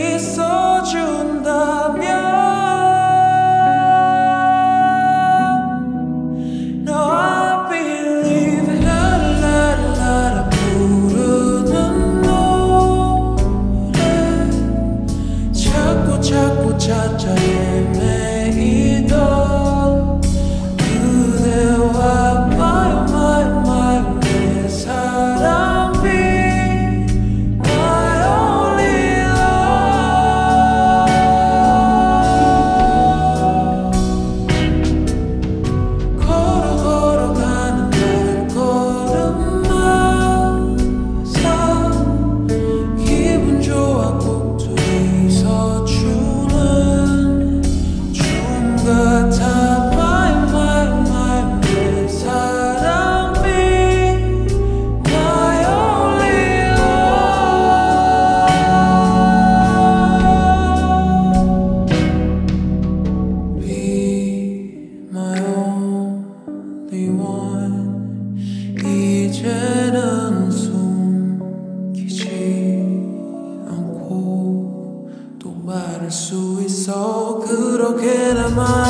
isso. 수 있어. 그렇게나마